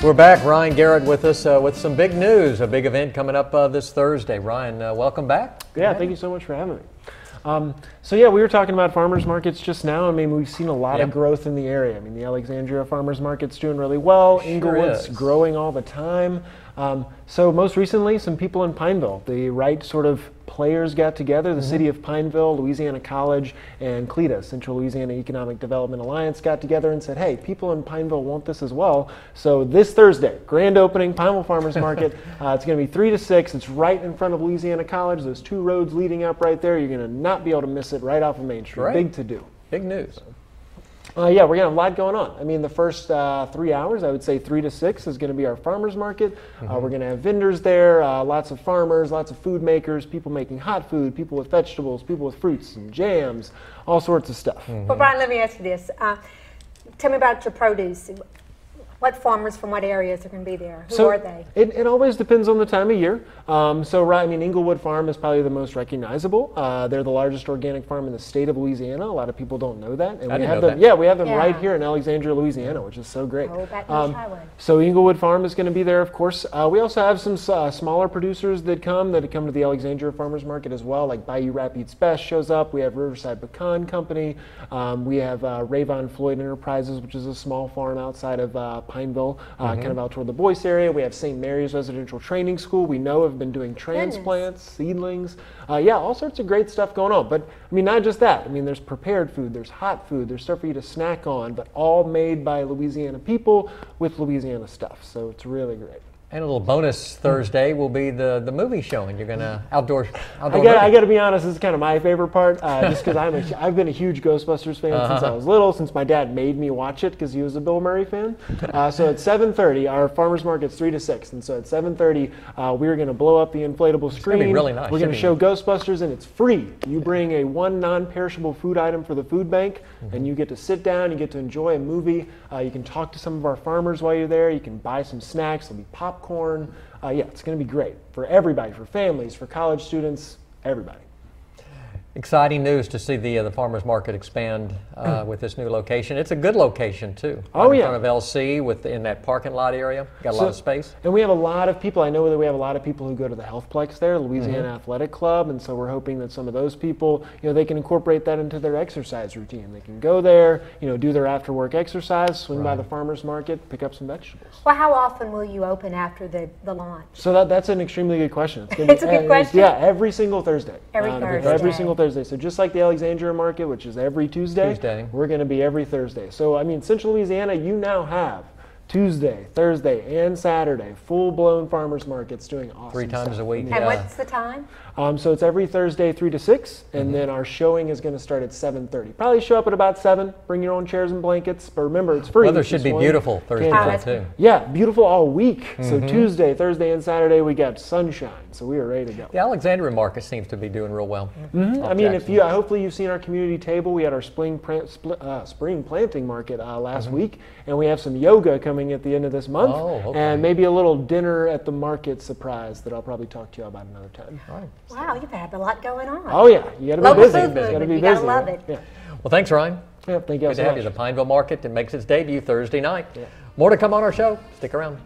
We're back. Ryan Garrett with us uh, with some big news, a big event coming up uh, this Thursday. Ryan, uh, welcome back. Yeah, thank you so much for having me. Um, so yeah, we were talking about farmers markets just now. I mean, we've seen a lot Yep. of growth in the area. I mean, the Alexandria farmers market's doing really well. Sure Inglewood's growing all the time. Um, so most recently, some people in Pineville, the right sort of players got together. The Mm-hmm. city of Pineville, Louisiana College, and CLEDA, Central Louisiana Economic Development Alliance, got together and said, "Hey, people in Pineville want this as well." So this Thursday, grand opening, Pineville Farmers Market. uh, it's going to be three to six. It's right in front of Louisiana College. Those two roads leading up right there. You're going to not be able to miss it. Right off of Main Street. Great. Big to do. Big news. Uh, yeah, we're gonna have a lot going on. I mean, the first uh, three hours, I would say three to six, is gonna be our farmers market. Uh, we're gonna have vendors there, uh, lots of farmers, lots of food makers, people making hot food, people with vegetables, people with fruits and jams, all sorts of stuff. Well, Brian, let me ask you this. Uh, tell me about your produce. What farmers from what areas are going to be there? Who are they? It, it always depends on the time of year. Um, so, right, I mean, Inglewood Farm is probably the most recognizable. Uh, they're the largest organic farm in the state of Louisiana. A lot of people don't know that. And I we didn't have know them, that. Yeah, we have them right here in Alexandria, Louisiana, which is so great. Oh, Baton Um, Rouge Highway. so Inglewood Farm is going to be there, of course. Uh, we also have some uh, smaller producers that come that come to the Alexandria Farmers Market as well, like Bayou Rapids Best shows up. We have Riverside Pecan Company. Um, we have uh, Rayvon Floyd Enterprises, which is a small farm outside of uh, Pineville, uh, kind of out toward the Boyce area. We have St. Mary's Residential Training School. We know have been doing transplants, seedlings. Uh, yeah, all sorts of great stuff going on. But I mean, not just that. I mean, there's prepared food, there's hot food, there's stuff for you to snack on, but all made by Louisiana people with Louisiana stuff. So it's really great. And a little bonus Thursday will be the, the movie showing. You're going to outdoor, outdoor I got, I got to be honest. This is kind of my favorite part, uh, just because I'm a, I've been a huge Ghostbusters fan since I was little. Since my dad made me watch it because he was a Bill Murray fan. Uh, so at 7:30, our farmers market's three to six, and so at 7:30, uh, we're going to blow up the inflatable screen. gonna be really nice. We're going to Should show Ghostbusters, and it's free. You bring a one non-perishable food item for the food bank, and you get to sit down. You get to enjoy a movie. Uh, you can talk to some of our farmers while you're there. You can buy some snacks. There'll be popcorn. Uh, yeah, it's going to be great for everybody, for families, for college students, everybody. Exciting news to see the uh, the farmers market expand uh, with this new location. It's a good location too. Oh, right in yeah. front of LC with in that parking lot area. Got a lot of space. And we have a lot of people. I know that we have a lot of people who go to the Healthplex there, Louisiana Mm-hmm. Athletic Club, and so we're hoping that some of those people, you know, they can incorporate that into their exercise routine. They can go there, you know, do their after work exercise, swing by the farmers market, pick up some vegetables. Well, how often will you open after the, the launch? So that, that's an extremely good question. It's, gonna It's a good uh, question. Yeah, every single Thursday. Every Um, Thursday. Every single Thursday. So just like the Alexandria Market, which is every Tuesday, Tuesday. we're going to be every Thursday. So I mean, Central Louisiana, you now have Tuesday, Thursday, and Saturday full-blown farmers markets doing awesome Three times stuff. a week. And Yeah. what's the time? Um, so it's every Thursday, three to 6 and Mm-hmm. then our showing is going to start at 7:30. Probably show up at about seven. Bring your own chairs and blankets, but remember it's free. Weather should be one beautiful Thursday. Oh, too. Yeah, beautiful all week. So Mm-hmm. Tuesday, Thursday, and Saturday we got sunshine. So we are ready to go. The Alexandria market seems to be doing real well. Mhm. Off I mean, if you uh, hopefully you've seen our community table. We had our spring plant, spl- uh, spring planting market uh, last week, and we have some yoga coming at the end of this month. Oh, okay. and maybe a little dinner at the market surprise that I'll probably talk to you about another time. All right. Wow, you've had a lot going on. Oh yeah, you got to be Local busy. food You got to be you gotta love it. Yeah. Well, thanks, Ryan. yeah, thank you Good so to have much. you. The Pineville Market that makes its debut Thursday night. More to come on our show. Stick around.